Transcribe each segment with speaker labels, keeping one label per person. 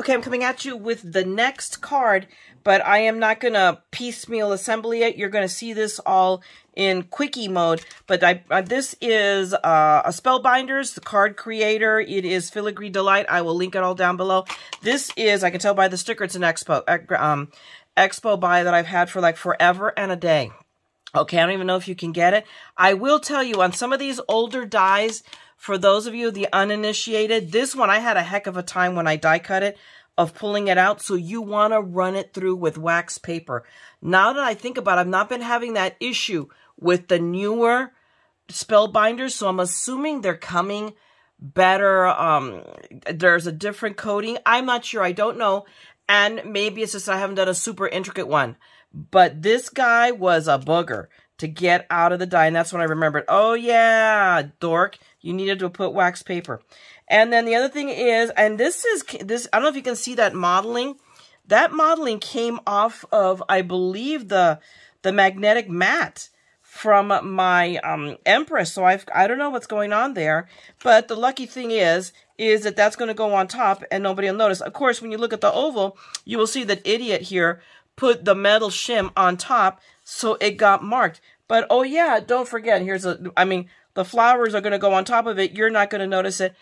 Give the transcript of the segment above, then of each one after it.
Speaker 1: Okay, I'm coming at you with the next card, but I am not going to piecemeal assembly it. You're going to see this all in quickie mode, but I, uh, this is uh, a Spellbinders, the card creator. It is Filigree Delight. I will link it all down below. This is, I can tell by the sticker, it's an Expo, um, Expo buy that I've had for like forever and a day. Okay, I don't even know if you can get it. I will tell you, on some of these older dies, for those of you, the uninitiated, this one, I had a heck of a time when I die cut it of pulling it out. So you want to run it through with wax paper. Now that I think about it, I've not been having that issue with the newer spellbinders. So I'm assuming they're coming better. Um, there's a different coating. I'm not sure. I don't know. And maybe it's just I haven't done a super intricate one. But this guy was a booger to get out of the die. And that's when I remembered, oh yeah, dork, you needed to put wax paper. And then the other thing is, and this is, this I don't know if you can see that modeling. That modeling came off of, I believe, the the magnetic mat from my um, Empress. So I've, I don't know what's going on there. But the lucky thing is, is that that's going to go on top and nobody will notice. Of course, when you look at the oval, you will see that idiot here put the metal shim on top so it got marked. But oh yeah, don't forget, here's a, I mean, the flowers are going to go on top of it. You're not going to notice it.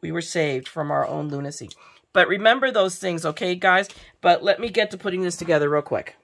Speaker 1: We were saved from our own lunacy. But remember those things, okay, guys? But let me get to putting this together real quick.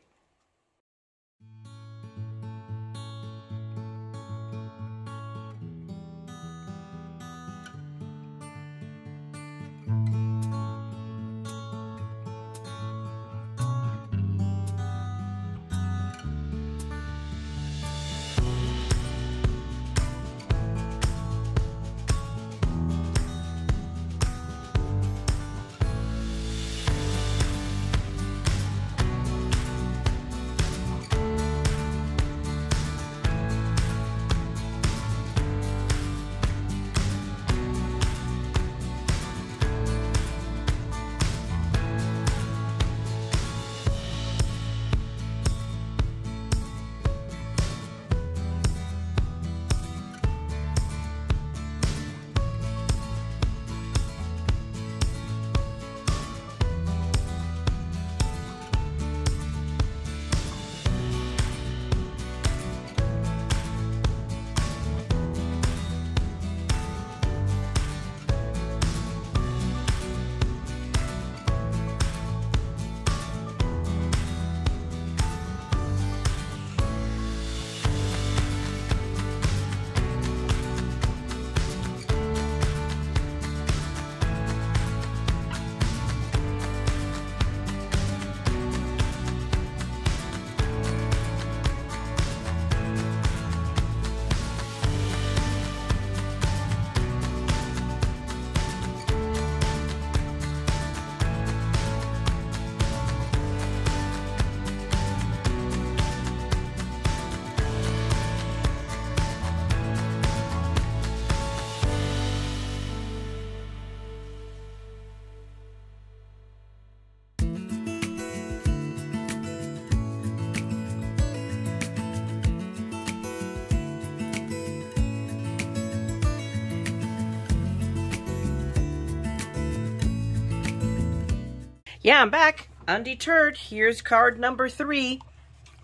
Speaker 1: Yeah, I'm back. Undeterred. Here's card number three.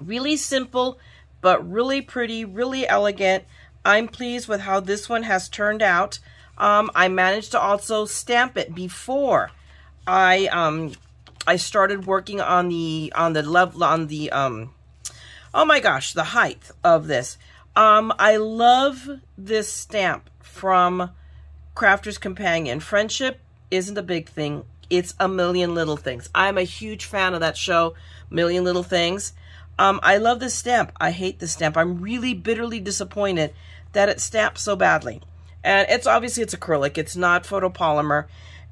Speaker 1: Really simple, but really pretty, really elegant. I'm pleased with how this one has turned out. Um, I managed to also stamp it before I um, I started working on the on the level on the um oh my gosh the height of this. Um, I love this stamp from Crafter's Companion. Friendship isn't a big thing. It's a million little things. I'm a huge fan of that show, Million Little Things. Um, I love this stamp. I hate this stamp. I'm really bitterly disappointed that it stamps so badly. And it's obviously it's acrylic. It's not photopolymer.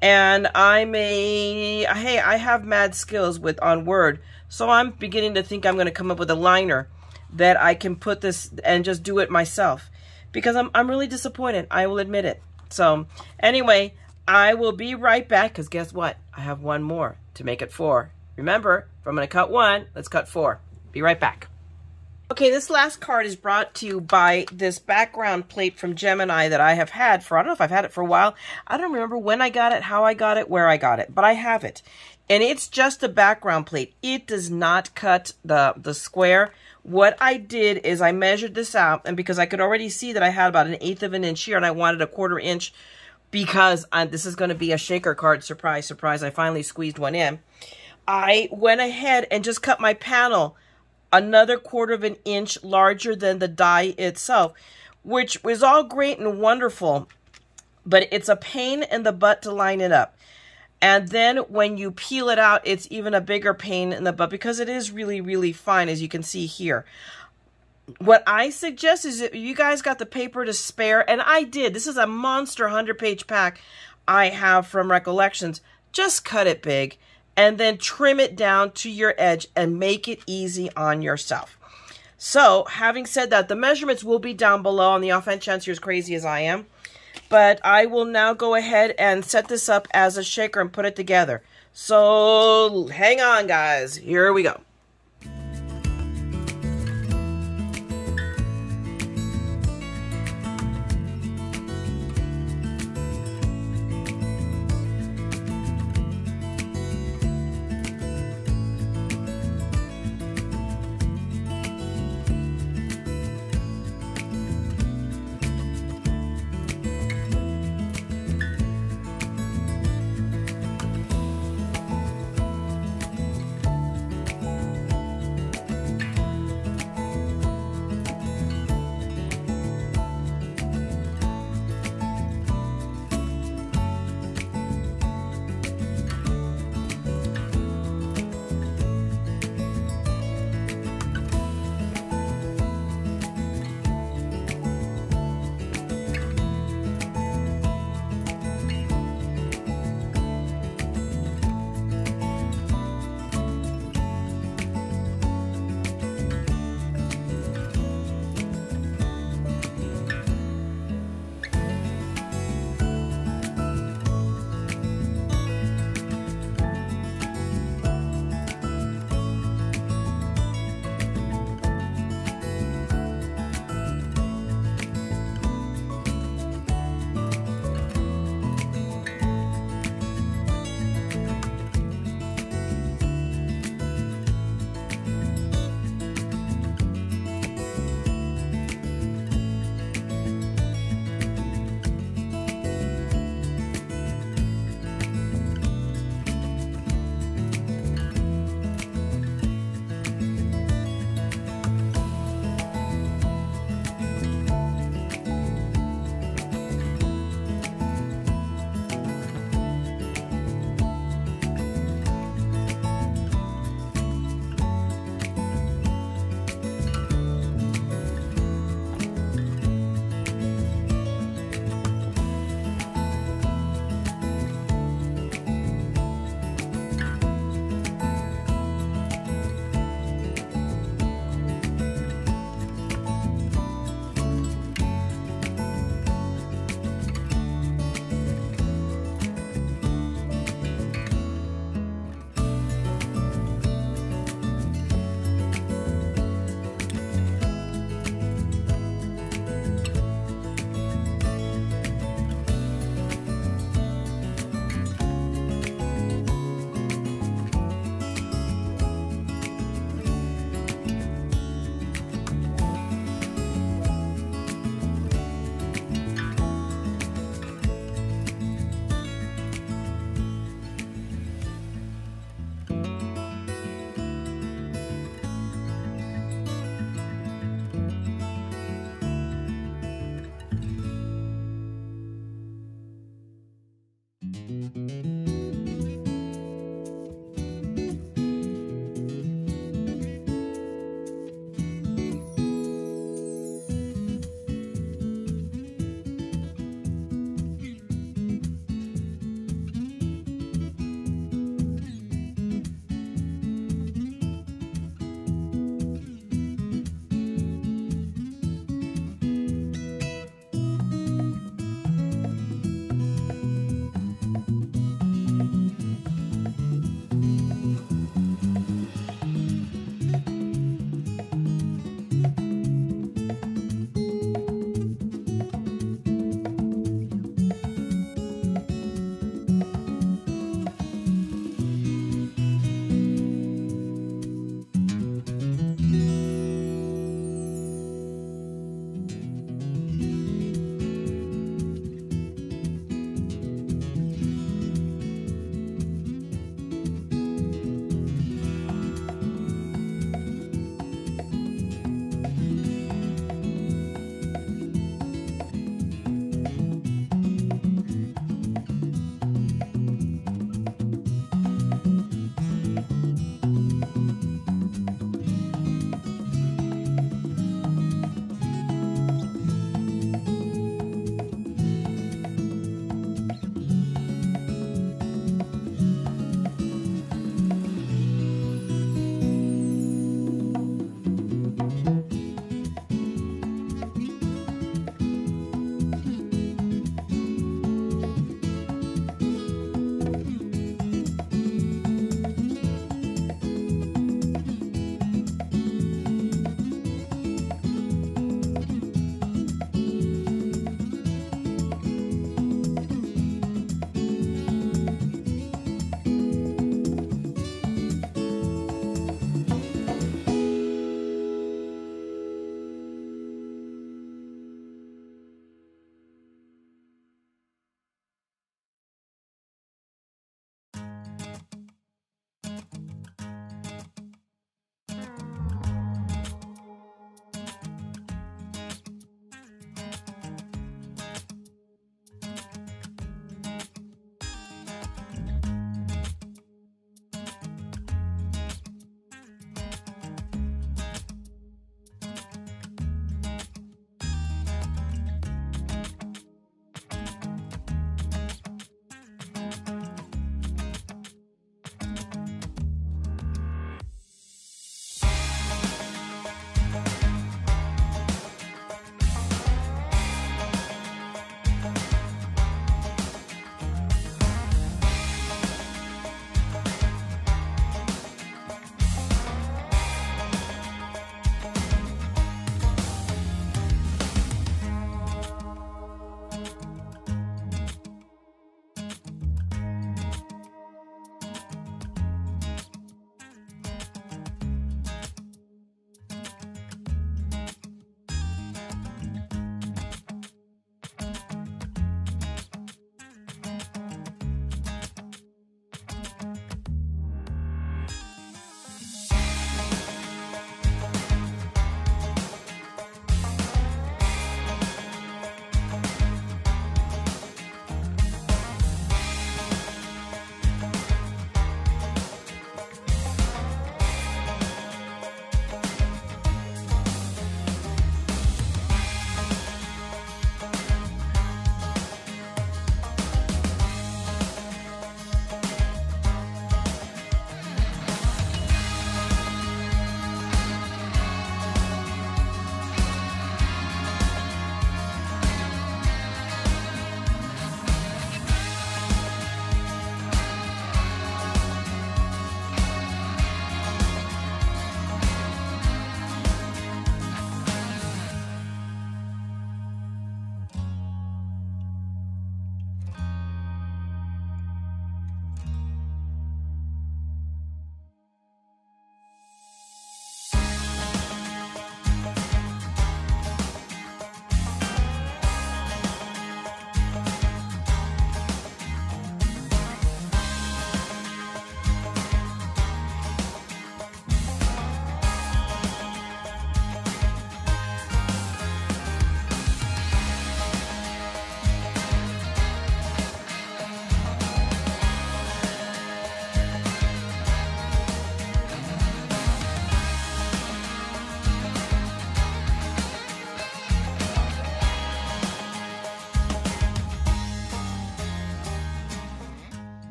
Speaker 1: And I'm a, hey, I have mad skills with on Word. So I'm beginning to think I'm going to come up with a liner that I can put this and just do it myself. Because I'm, I'm really disappointed. I will admit it. So anyway, I will be right back because guess what? I have one more to make it four. Remember, if I'm going to cut one, let's cut four. Be right back. Okay, this last card is brought to you by this background plate from Gemini that I have had for, I don't know if I've had it for a while. I don't remember when I got it, how I got it, where I got it, but I have it. And it's just a background plate. It does not cut the, the square. What I did is I measured this out, and because I could already see that I had about an eighth of an inch here, and I wanted a quarter inch because I, this is going to be a shaker card. Surprise, surprise, I finally squeezed one in. I went ahead and just cut my panel another quarter of an inch larger than the die itself, which was all great and wonderful, but it's a pain in the butt to line it up. And then when you peel it out, it's even a bigger pain in the butt because it is really, really fine, as you can see here. What I suggest is if you guys got the paper to spare, and I did, this is a monster 100-page pack I have from Recollections, just cut it big and then trim it down to your edge and make it easy on yourself. So, having said that, the measurements will be down below on the offhand chance you're as crazy as I am. But I will now go ahead and set this up as a shaker and put it together. So, hang on, guys. Here we go.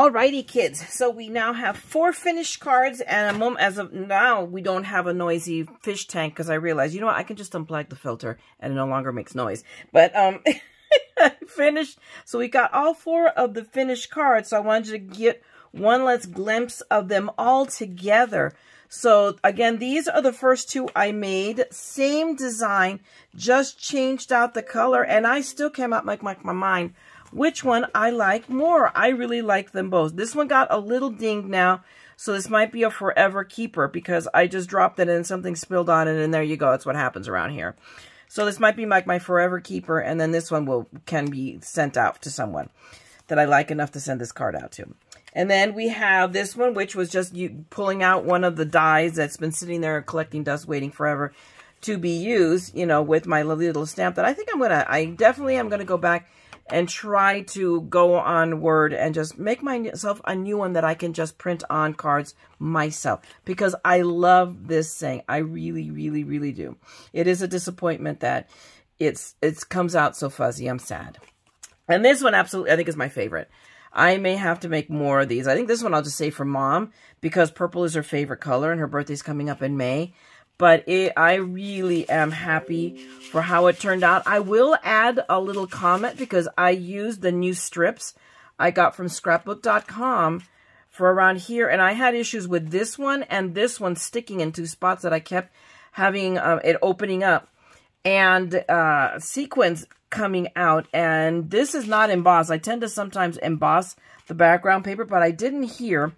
Speaker 1: Alrighty, kids. So we now have four finished cards, and a moment as of now, we don't have a noisy fish tank because I realized, you know what, I can just unplug the filter and it no longer makes noise. But um, finished. So we got all four of the finished cards. So I wanted you to get one last glimpse of them all together. So again, these are the first two I made. Same design, just changed out the color, and I still came out like my, my mind which one I like more. I really like them both. This one got a little dinged now, so this might be a forever keeper because I just dropped it and something spilled on it, and there you go. That's what happens around here. So this might be like my forever keeper, and then this one will can be sent out to someone that I like enough to send this card out to. And then we have this one, which was just you pulling out one of the dies that's been sitting there collecting dust, waiting forever to be used, you know, with my little stamp that I think I'm going to, I definitely am going to go back and try to go on Word and just make myself a new one that I can just print on cards myself because I love this saying. I really, really, really do. It is a disappointment that it's it comes out so fuzzy. I'm sad. And this one absolutely, I think, is my favorite. I may have to make more of these. I think this one I'll just say for mom because purple is her favorite color and her birthday's coming up in May but it, I really am happy for how it turned out. I will add a little comment because I used the new strips I got from scrapbook.com for around here, and I had issues with this one and this one sticking in two spots that I kept having uh, it opening up and uh, sequins coming out, and this is not embossed. I tend to sometimes emboss the background paper, but I didn't here.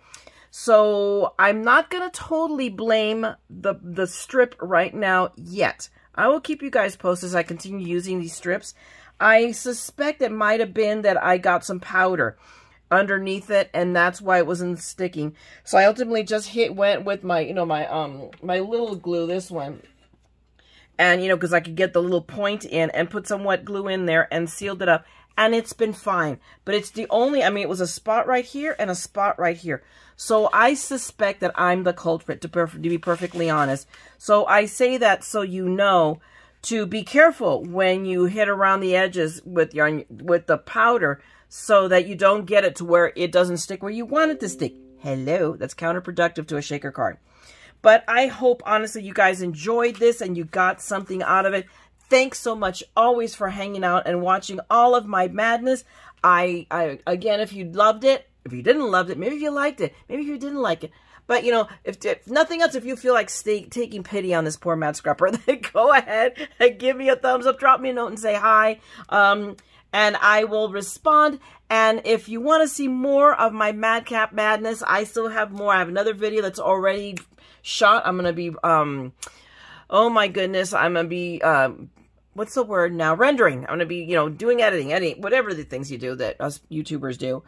Speaker 1: So I'm not going to totally blame the, the strip right now yet. I will keep you guys posted as I continue using these strips. I suspect it might have been that I got some powder underneath it and that's why it wasn't sticking. So I ultimately just hit went with my, you know, my um my little glue, this one. And, you know, because I could get the little point in and put some wet glue in there and sealed it up. And it's been fine. But it's the only, I mean, it was a spot right here and a spot right here. So I suspect that I'm the culprit, to, to be perfectly honest. So I say that so you know to be careful when you hit around the edges with your with the powder so that you don't get it to where it doesn't stick where you want it to stick. Hello, that's counterproductive to a shaker card. But I hope, honestly, you guys enjoyed this and you got something out of it. Thanks so much always for hanging out and watching all of my madness. I, I again, if you loved it, if you didn't love it, maybe you liked it, maybe you didn't like it. But, you know, if, if nothing else, if you feel like stay, taking pity on this poor mad scrapper, then go ahead and give me a thumbs up, drop me a note and say hi. Um, and I will respond. And if you want to see more of my madcap madness, I still have more. I have another video that's already shot. I'm going to be, um, oh my goodness, I'm going to be, um, what's the word now? Rendering. I'm going to be, you know, doing editing, editing, whatever the things you do that us YouTubers do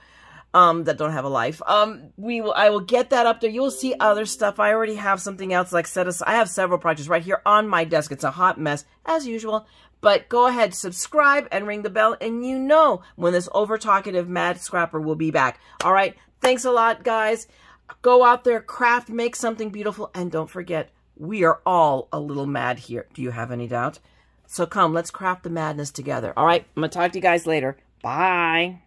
Speaker 1: um, that don't have a life. Um, we will, I will get that up there. You will see other stuff. I already have something else like set us. I have several projects right here on my desk. It's a hot mess as usual, but go ahead, subscribe and ring the bell and you know when this over talkative mad scrapper will be back. All right. Thanks a lot, guys. Go out there, craft, make something beautiful. And don't forget, we are all a little mad here. Do you have any doubt? So come, let's craft the madness together. All right. I'm going to talk to you guys later. Bye.